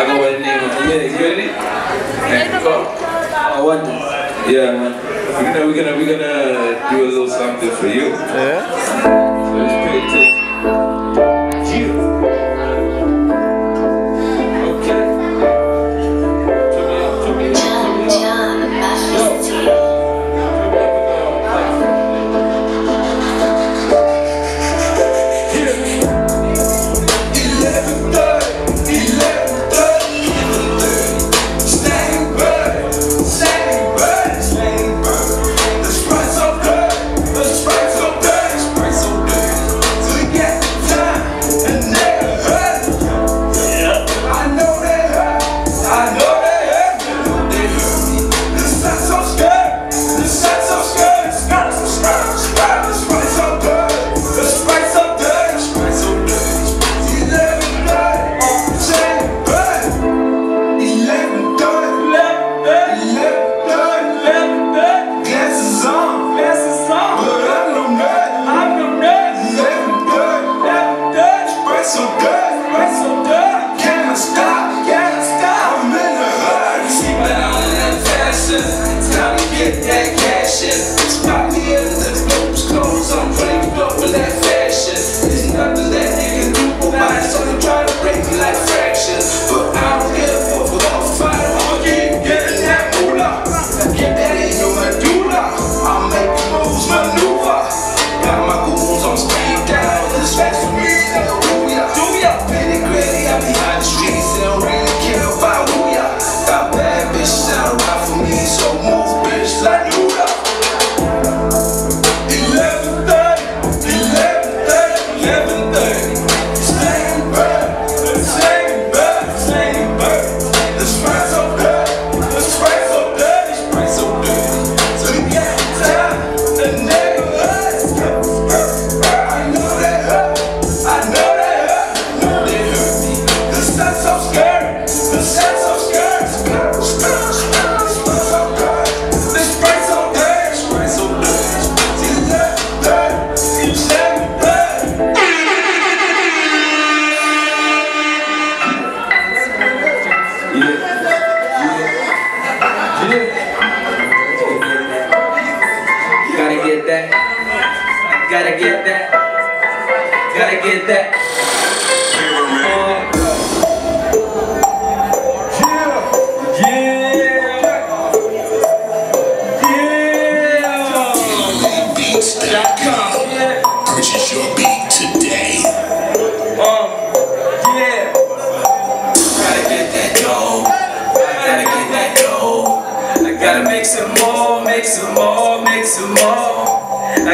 I go the name of oh, Yeah, man. We're gonna, we're gonna, we're gonna do a little something for you. Yeah? So it's pretty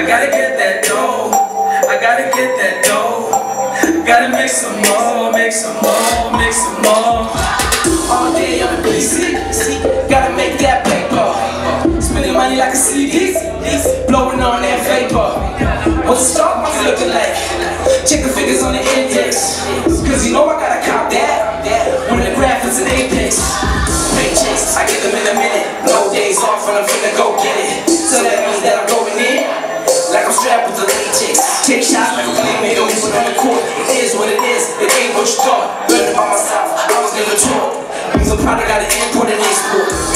gotta get that dough. I gotta get that dough. Gotta make some more, make some more, make some more. All day I'm PC, Gotta make that paper. Spending money like a CD. Blowing on that vapor. What's the stock market looking like? Check the figures on the index. Cause you know I gotta cop that. When the graph is an apex. Paychecks, I get them in a minute. No days off when I'm finna go. pounded out of import and export.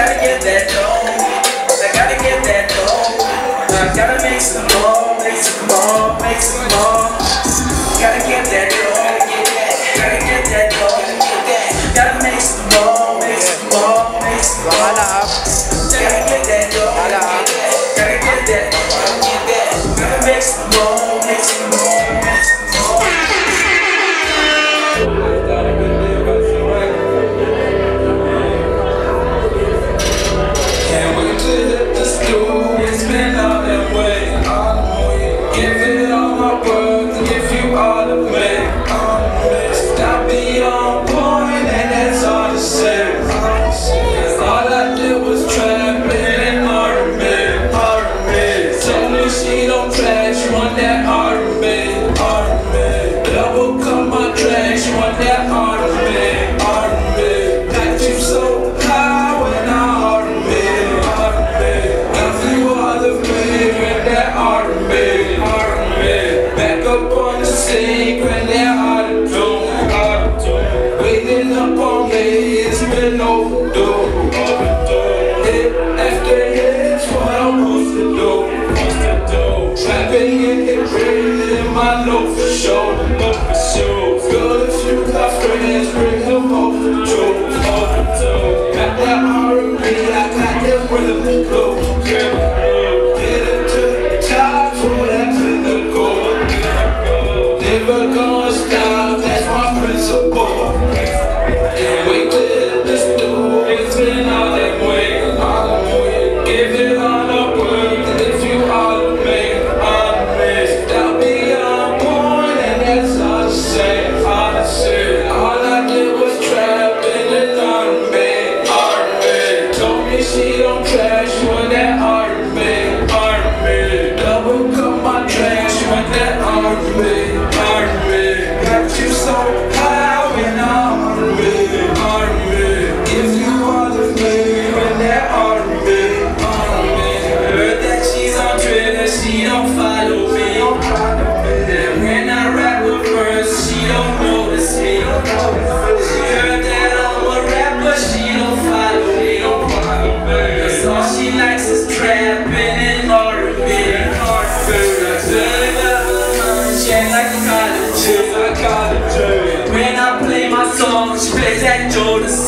gotta get that dough. I gotta get that dough. I gotta make some more, make some more, make some more. Gotta get that dough. someone that are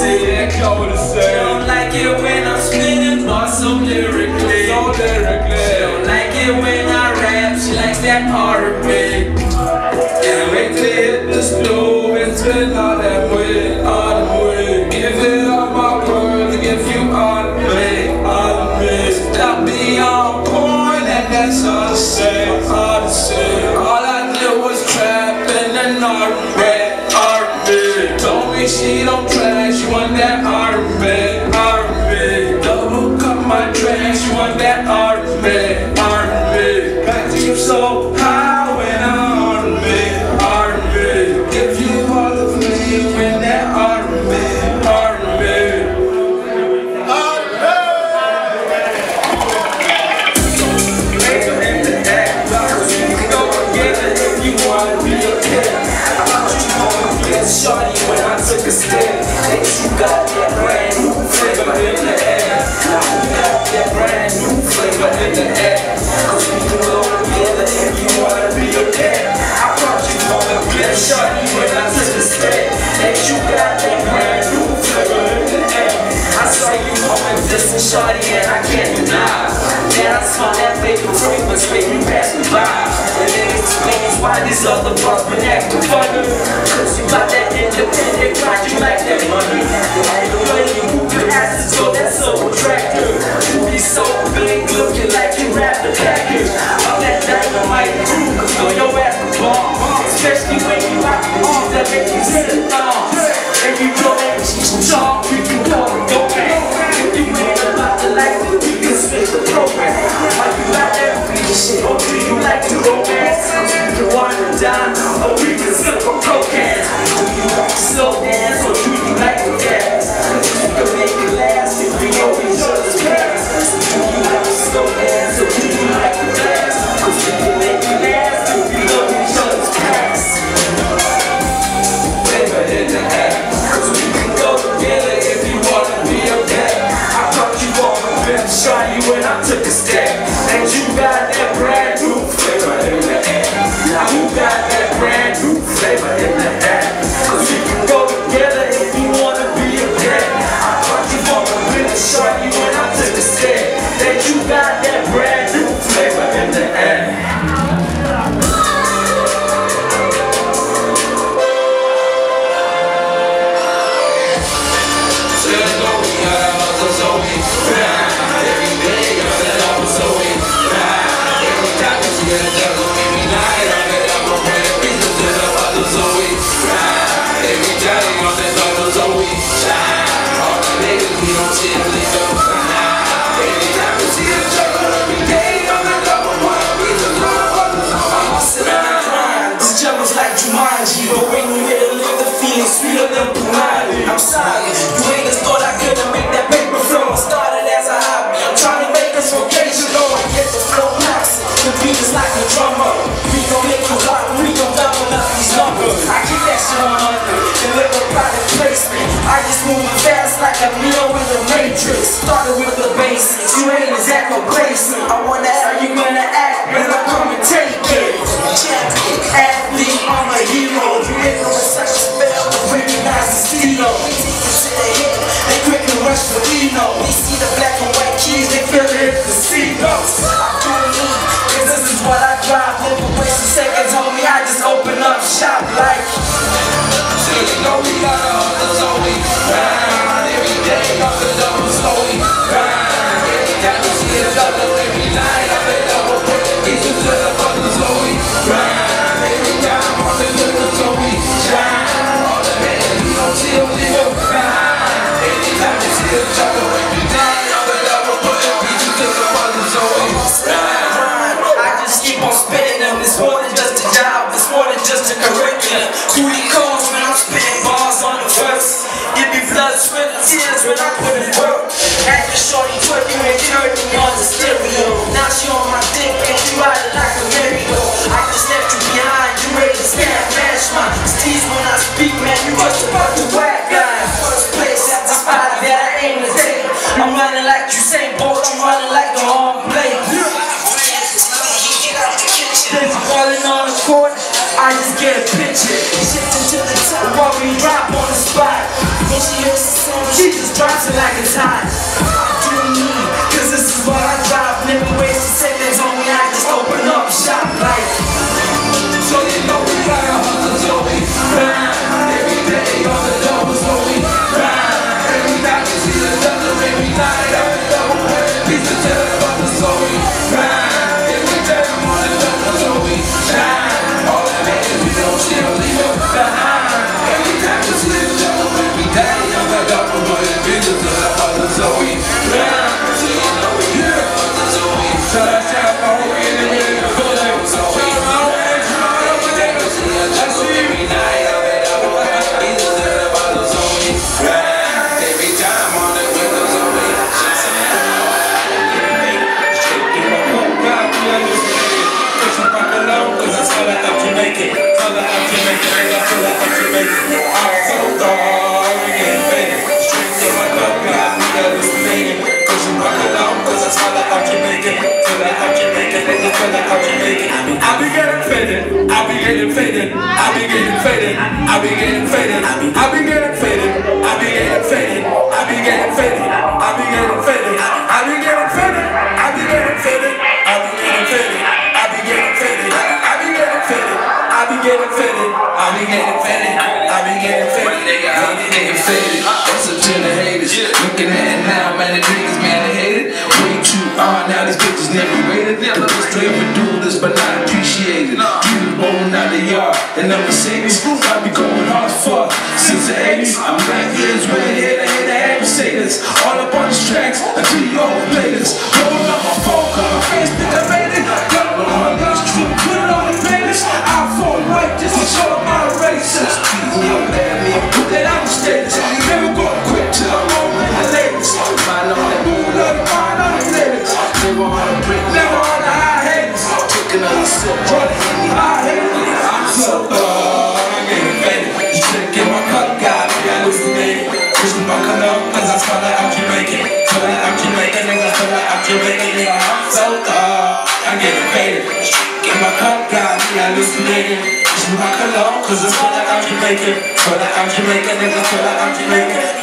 say it, come to say. She don't like it when I'm spinning bars lyrically. So lyrically. She don't like it when I rap. She likes that hard beat. Can't wait to hit the stove and spin all that way, all the way. Give it all my world, give you all me, all me. Stop me on point, and that's all the same, all the same. All I did was trap and then R&B, R&B. Told me she don't high. shorty and I can't deny. That I saw that paper free but baby me pass me by And it explains why these other bros been acting funny. Cause you got that independent grind, you like that money. And the way you move your ass so that's so attractive. You be so big looking like you wrapped the package. All that dynamite crew can throw your ass the bomb. Especially when you rock the arms that make you sit a thong And you know that she's talk, you can go and go back like to see the program? Are you got everything? for shit? Or do you like to romance? like Jumanji But when you here to live the feeling sweeter than punani. I'm sorry, you ain't haters thought I couldn't make that paper from I started as a hobby. I'm trying to make this vocational I get the flow maxing. The beat is like a drummer. We gon' make you hot. we gon' double up these numbers. I keep that shit on under, deliver product placement I just move fast like a Neo in the Matrix. Started with the basics, you ain't exactly complacent I wanna you gonna act, when I come and take it hero. You ain't no such fail, recognize the steelo. Take it to the hip, they quick to rush for Eno. We see the black and white kid. get a picture. Shifting to the top while we rap on the spot. When she hears the song, she just drops it like it's hot. And I'm a Mercedes, I be going hard as fuck. Since the 80s, I'm back here we're here to hit the Mercedes All up on these tracks, until you all play this my i'm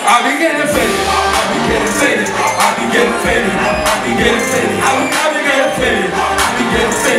I be getting faded, I be getting faded, I be getting faded, I be getting faded, I be getting faded, I be getting faded.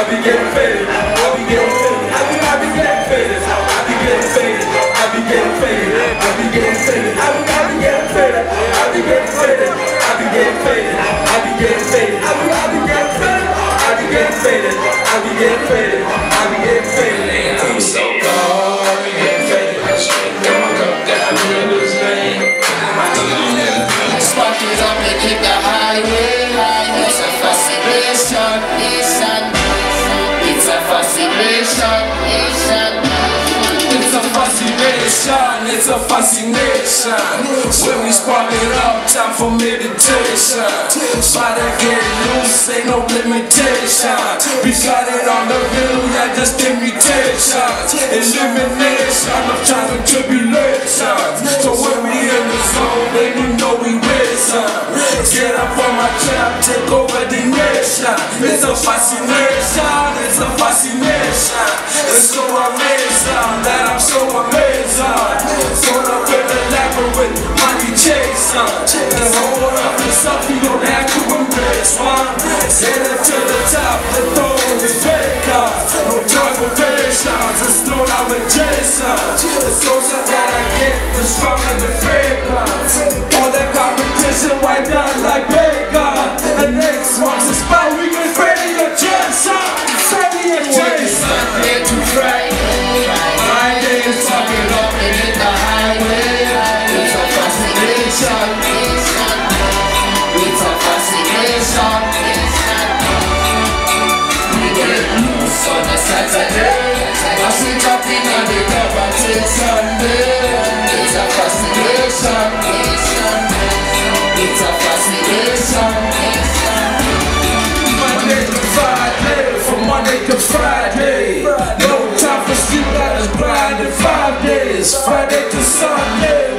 I be getting paid. fascinei sign. When we spark it up, time for meditation. Spot get loose, ain't no limitation. We got it on the real, yeah, just imitation. Elimination of trials and tribulations. So when we in the zone, then you know we risen. Get up on my trap, take over the nation. It's a fascination, it's a fascination. It's so amazing that I'm so amazing. Caught up in the lack suffering might be chasing. Just hold up yourself, you don't have to embrace one. Headed to the top, the throne is vacant. No time for patience, it's no time for Jason. The closer that I get, the stronger the favor. All that competition wiped out like paper. Friday to Sunday.